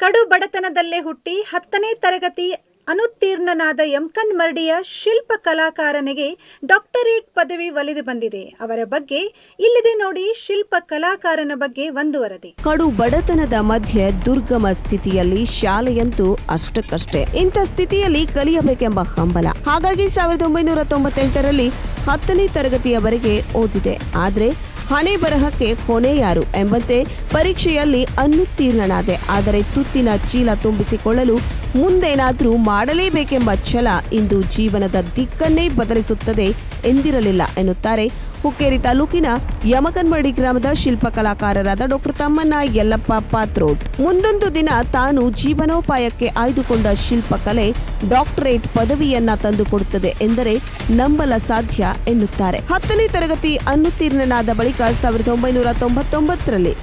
ಕಡು ಬಡತನದಲ್ಲೇ ಹುಟ್ಟಿ ಹತ್ತನೇ ತರಗತಿ ಅನುತ್ತೀರ್ಣನಾದ ಎಂಕನ್ ಮರ್ಡಿಯ ಶಿಲ್ಪ ಕಲಾಕಾರನಿಗೆ ಡಾಕ್ಟರೇಟ್ ಪದವಿ ಒಲಿದು ಬಂದಿದೆ. ಅವರ ಬಗ್ಗೆ ಇಲ್ಲಿದೆ ನೋಡಿ ಶಿಲ್ಪ ಕಲಾಕಾರನ ಬಗ್ಗೆ ಒಂದು ವರದಿ. ಕಡು ಬಡತನದ ಮಧ್ಯೆ ದುರ್ಗಮ ಸ್ಥಿತಿಯಲ್ಲಿ ಶಾಲೆಯಂತೂ ಅಷ್ಟಕ್ಕಷ್ಟೇ. ಇಂಥ ಸ್ಥಿತಿಯಲ್ಲಿ ಕಲಿಯಬೇಕೆಂಬ ಹಂಬಲ. ಹಾಗಾಗಿ ಸಾವಿರದ ಒಂಬೈನೂರ ತೊಂಬತ್ತೆಂಟರಲ್ಲಿ ಹತ್ತನೇ ತರಗತಿಯವರೆಗೆ ಓದಿದೆ. ಆದ್ರೆ ಹಣೆ ಬರಹಕ್ಕೆ ಕೊನೆ ಯಾರು ಎಂಬಂತೆ ಪರೀಕ್ಷೆಯಲ್ಲಿ ಅನುತ್ತೀರ್ಣನಾದೆ. ಆದರೆ ತುತ್ತಿನ ಚೀಲ ತುಂಬಿಸಿಕೊಳ್ಳಲು ಮುಂದೇನಾದರೂ ಮಾಡಲೇಬೇಕೆಂಬ ಛಲ ಇಂದು ಜೀವನದ ದಿಕ್ಕನ್ನೇ ಬದಲಿಸುತ್ತದೆ ಎಂದಿರಲಿಲ್ಲ ಎನ್ನುತ್ತಾರೆ. ಹುಕ್ಕೇರಿ ತಾಲೂಕಿನ ಯಮಕನ್ಮಡಿ ಗ್ರಾಮದ ಶಿಲ್ಪಕಲಾಕಾರರಾದ ಡಾಕ್ಟರ್ ತಮ್ಮಣ್ಣ ಯಲ್ಲಪ್ಪ ಪಾತ್ರೋಟ್ ಮುಂದೊಂದು ದಿನ ತಾನು ಜೀವನೋಪಾಯಕ್ಕೆ ಆಯ್ದುಕೊಂಡ ಶಿಲ್ಪಕಲೆ ಡಾಕ್ಟರೇಟ್ ಪದವಿಯನ್ನ ತಂದುಕೊಡುತ್ತದೆ ಎಂದರೆ ನಂಬಲ ಸಾಧ್ಯ ಎನ್ನುತ್ತಾರೆ. ಹತ್ತನೇ ತರಗತಿ ಅನುತ್ತೀರ್ಣನಾದ ಬಳಿಕ ಸಾವಿರದ ಒಂಬೈನೂರ ತೊಂಬತ್ತೊಂಬತ್ತರಲ್ಲಿ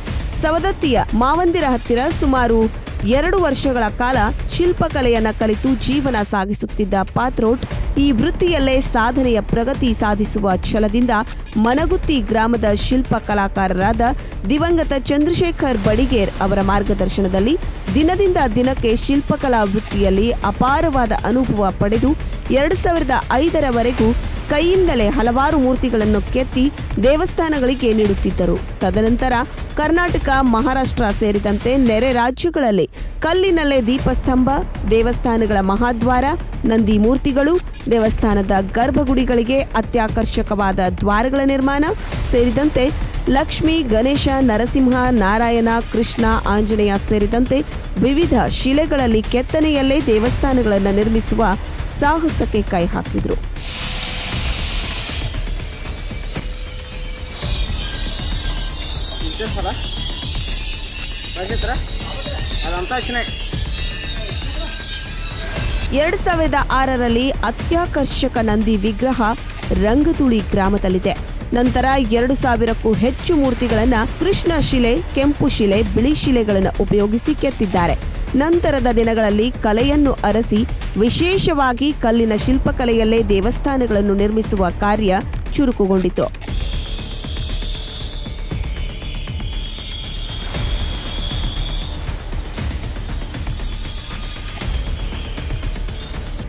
ಸವದತ್ತಿಯ ಮಾವಂದಿರ ಹತ್ತಿರ ಸುಮಾರು ಎರಡು ವರ್ಷಗಳ ಕಾಲ ಶಿಲ್ಪಕಲೆಯನ್ನ ಕಲಿತು ಜೀವನ ಸಾಗಿಸುತ್ತಿದ್ದ ಪಾತ್ರೋಟ್ ಈ ವೃತ್ತಿಯಲ್ಲೇ ಸಾಧನೆಯ ಪ್ರಗತಿ ಸಾಧಿಸುವ ಛಲದಿಂದ ಮನಗುತ್ತಿ ಗ್ರಾಮದ ಶಿಲ್ಪ ಕಲಾಕಾರರಾದ ದಿವಂಗತ ಚಂದ್ರಶೇಖರ್ ಬಡಿಗೇರ್ ಅವರ ಮಾರ್ಗದರ್ಶನದಲ್ಲಿ ದಿನದಿಂದ ದಿನಕ್ಕೆ ಶಿಲ್ಪಕಲಾ ವೃತ್ತಿಯಲ್ಲಿ ಅಪಾರವಾದ ಅನುಭವ ಪಡೆದು ಎರಡು ಸಾವಿರದ ಐದರವರೆಗೂ ಕೈಯಿಂದಲೇ ಹಲವಾರು ಮೂರ್ತಿಗಳನ್ನು ಕೆತ್ತಿ ದೇವಸ್ಥಾನಗಳಿಗೆ ನೀಡುತ್ತಿದ್ದರು. ತದನಂತರ ಕರ್ನಾಟಕ, ಮಹಾರಾಷ್ಟ್ರ ಸೇರಿದಂತೆ ನೆರೆ ರಾಜ್ಯಗಳಲ್ಲಿ ಕಲ್ಲಿನಲ್ಲೇ ದೀಪಸ್ತಂಭ, ದೇವಸ್ಥಾನಗಳ ಮಹಾದ್ವಾರ, ನಂದಿ ಮೂರ್ತಿಗಳು, ದೇವಸ್ಥಾನದ ಗರ್ಭಗುಡಿಗಳಿಗೆ ಅತ್ಯಾಕರ್ಷಕವಾದ ದ್ವಾರಗಳ ನಿರ್ಮಾಣ, ಸೇರಿದಂತೆ ಲಕ್ಷ್ಮಿ, ಗಣೇಶ, ನರಸಿಂಹ, ನಾರಾಯಣ, ಕೃಷ್ಣ, ಆಂಜನೇಯ ಸೇರಿದಂತೆ ವಿವಿಧ ಶಿಲೆಗಳಲ್ಲಿ ಕೆತ್ತನೆಯಲ್ಲೇ ದೇವಸ್ಥಾನಗಳನ್ನು ನಿರ್ಮಿಸುವ ಸಾಹಸಕ್ಕೆ ಕೈ ಹಾಕಿದ್ರು. ಸರ ಅದಂತ ಎರಡ್ ಸಾವಿರದ ಆರರಲ್ಲಿ ಅತ್ಯಾಕರ್ಷಕ ನಂದಿ ವಿಗ್ರಹ ರಂಗತುಳಿ ಗ್ರಾಮದಲ್ಲಿದೆ. ನಂತರ ಎರಡು ಸಾವಿರಕ್ಕೂ ಹೆಚ್ಚು ಮೂರ್ತಿಗಳನ್ನ ಕೃಷ್ಣ ಶಿಲೆ, ಕೆಂಪು ಶಿಲೆ, ಬಿಳಿ ಶಿಲೆಗಳನ್ನು ಉಪಯೋಗಿಸಿ ಕೆತ್ತಿದ್ದಾರೆ. ನಂತರದ ದಿನಗಳಲ್ಲಿ ಕಲೆಯನ್ನು ಅರಸಿ ವಿಶೇಷವಾಗಿ ಕಲ್ಲಿನ ಶಿಲ್ಪಕಲೆಯಲ್ಲೇ ದೇವಸ್ಥಾನಗಳನ್ನು ನಿರ್ಮಿಸುವ ಕಾರ್ಯ ಚುರುಕುಗೊಂಡಿತು.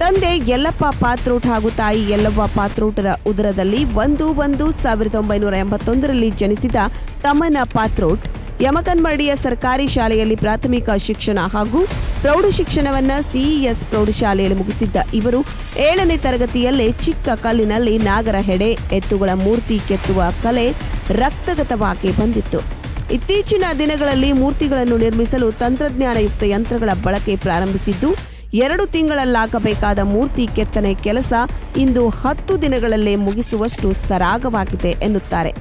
ತಂದೆ ಯಲ್ಲಪ್ಪ ಪಾತ್ರೋಟ್ ಹಾಗೂ ತಾಯಿ ಯಲ್ಲವ್ವ ಪಾತ್ರೋಟರ ಉದರದಲ್ಲಿ ಒಂದು ಒಂದು ಸಾವಿರದ ಒಂಬೈನೂರ ಎಂಬತ್ತೊಂದರಲ್ಲಿ ಜನಿಸಿದ ತಮ್ಮನ ಪಾತ್ರೋಟ್. ಯಮಕನ್ಮಡಿಯ ಸರ್ಕಾರಿ ಶಾಲೆಯಲ್ಲಿ ಪ್ರಾಥಮಿಕ ಶಿಕ್ಷಣ ಹಾಗೂ ಪ್ರೌಢ ಶಿಕ್ಷಣವನ್ನ ಸಿಇಎಸ್ ಪ್ರೌಢಶಾಲೆಯಲ್ಲಿ ಮುಗಿಸಿದ್ದ ಇವರು ಏಳನೇ ತರಗತಿಯಲ್ಲೇ ಚಿಕ್ಕ ಕಲ್ಲಿನಲ್ಲಿ ನಾಗರ ಹೆಡೆ, ಎತ್ತುಗಳ ಮೂರ್ತಿ ಕೆತ್ತುವ ಕಲೆ ರಕ್ತಗತವಾಗಿ ಬಂದಿತ್ತು. ಇತ್ತೀಚಿನ ದಿನಗಳಲ್ಲಿ ಮೂರ್ತಿಗಳನ್ನು ನಿರ್ಮಿಸಲು ತಂತ್ರಜ್ಞಾನಯುಕ್ತ ಯಂತ್ರಗಳ ಬಳಕೆ ಪ್ರಾರಂಭಿಸಿದ್ದು ಎರಡು ತಿಂಗಳಲ್ಲಾಗಬೇಕಾದ ಮೂರ್ತಿ ಕೆತ್ತನೆ ಕೆಲಸ ಇಂದು ಹತ್ತು ದಿನಗಳಲ್ಲೇ ಮುಗಿಸುವಷ್ಟು ಸರಾಗವಾಗಿದೆ ಎನ್ನುತ್ತಾರೆ.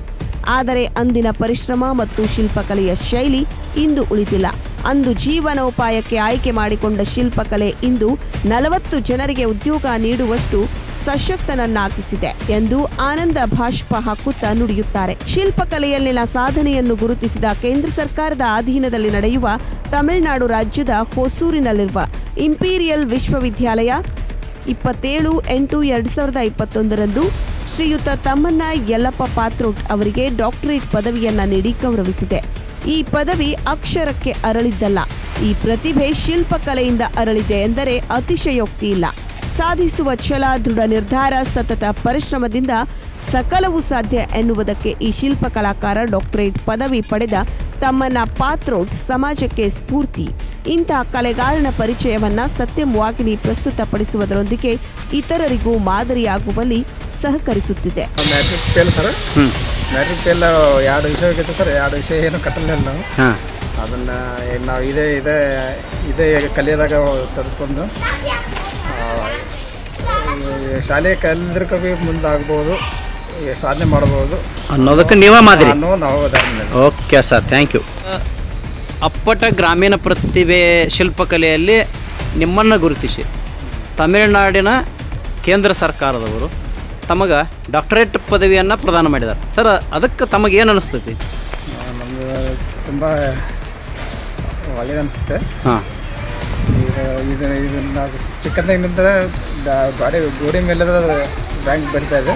ಆದರೆ ಅಂದಿನ ಪರಿಶ್ರಮ ಮತ್ತು ಶಿಲ್ಪಕಲೆಯ ಶೈಲಿ ಇಂದು ಉಳಿದಿಲ್ಲ. ಅಂದು ಜೀವನೋಪಾಯಕ್ಕೆ ಆಯ್ಕೆ ಮಾಡಿಕೊಂಡ ಶಿಲ್ಪಕಲೆ ಇಂದು ನಲವತ್ತು ಜನರಿಗೆ ಉದ್ಯೋಗ ನೀಡುವಷ್ಟು ಸಶಕ್ತನನ್ನಾಗಿಸಿದೆ ಎಂದು ಆನಂದ ಭಾಷ್ಪ ಹಾಕುತ್ತಾ ನುಡಿಯುತ್ತಾರೆ. ಶಿಲ್ಪಕಲೆಯಲ್ಲಿನ ಸಾಧನೆಯನ್ನು ಗುರುತಿಸಿದ ಕೇಂದ್ರ ಸರ್ಕಾರದ ಅಧೀನದಲ್ಲಿ ನಡೆಯುವ ತಮಿಳುನಾಡು ರಾಜ್ಯದ ಹೊಸೂರಿನಲ್ಲಿರುವ ಇಂಪೀರಿಯಲ್ ವಿಶ್ವವಿದ್ಯಾಲಯ ಇಪ್ಪತ್ತೇಳು ಎಂಟು ಎರಡು ಸಾವಿರದ ಇಪ್ಪತ್ತೊಂದರಂದು ಶ್ರೀಯುತ ತಮ್ಮಣ್ಣ ಯಲ್ಲಪ್ಪ ಪಾತ್ರೋಟ್ ಅವರಿಗೆ ಡಾಕ್ಟರೇಟ್ ಪದವಿಯನ್ನ ನೀಡಿ ಗೌರವಿಸಿದೆ. ಈ ಪದವಿ ಅಕ್ಷರಕ್ಕೆ ಅರಳಿದ್ದಲ್ಲ. ಈ ಪ್ರತಿಭೆ ಶಿಲ್ಪಕಲೆಯಿಂದ ಅರಳಿದೆ ಎಂದರೆ ಅತಿಶಯೋಕ್ತಿ ಇಲ್ಲ. ಸಾಧಿಸುವ ಛಲ, ದೃಢ ನಿರ್ಧಾರ, ಸತತ ಪರಿಶ್ರಮದಿಂದ ಸಕಲವು ಸಾಧ್ಯ ಎನ್ನುವುದಕ್ಕೆ ಈ ಶಿಲ್ಪಕಲಾಕಾರ ಡಾಕ್ಟರೇಟ್ ಪದವಿ ಪಡೆದ ತಮ್ಮನ್ನ ಪಾತ್ರೋಟ್ ಸಮಾಜಕ್ಕೆ ಸ್ಫೂರ್ತಿ. ಇಂತಹ ಕಲೆಗಾರನ ಪರಿಚಯವನ್ನ ಸತ್ಯಂ ವಾಹಿನಿ ಪ್ರಸ್ತುತಪಡಿಸುವುದರೊಂದಿಗೆ ಇತರರಿಗೂ ಮಾದರಿಯಾಗುವಲ್ಲಿ ಸಹಕರಿಸುತ್ತಿದೆ. ಮ್ಯಾಟ್ರಿಕ್ ಫೇಲ್ ಎರಡು ವಿಷಯ ಹೋಗಿತ್ತು ಸರ್ ಎರಡು ವಿಷಯ ಏನು ಕಟ್ಟಲಿಲ್ಲ ನಾವು. ಅದನ್ನ ಅದನ್ನು ನಾವು ಇದೇ ಇದೇ ಇದೇ ಕಲಿಯೋದಾಗ ತರಿಸ್ಕೊಂಡು ಶಾಲೆ ಕಲಿದ್ರ ಬಿ ಮುಂದಾಗ್ಬೋದು ಸಾಧನೆ ಮಾಡ್ಬೋದು. ಅನ್ನೋದಕ್ಕೆ ನೀವೇ ಮಾದರಿ. ಅನ್ನೋ ನಾವು ಓಕೆ ಸರ್ ಥ್ಯಾಂಕ್ ಯು ಅಪ್ಪಟ ಗ್ರಾಮೀಣ ಪ್ರತಿಭೆ ಶಿಲ್ಪಕಲೆಯಲ್ಲಿ ನಿಮ್ಮನ್ನು ಗುರುತಿಸಿ. ತಮಿಳುನಾಡಿನ ಕೇಂದ್ರ ಸರ್ಕಾರದವರು ತಮಗೆ ಡಾಕ್ಟರೇಟ್ ಪದವಿಯನ್ನು ಪ್ರದಾನ ಮಾಡಿದ್ದಾರೆ ಸರ್ ಅದಕ್ಕೆ ತಮಗೇನು ಅನಿಸ್ತೈತಿ? ನಮ್ಮದು ತುಂಬ ಒಳ್ಳೇದನ್ಸುತ್ತೆ ಹಾಂ. ಈಗ ಇದು ಇದನ್ನು ಚಿಕ್ಕಂದಾಗಿ ಚಿಕ್ಕಂದಾಗಿನಿಂದ ಗಾಡಿ ಗೋಡೆ ಮೇಲೆ ಬ್ಯಾಂಕ್ ಬರ್ತಾ ಇದೆ.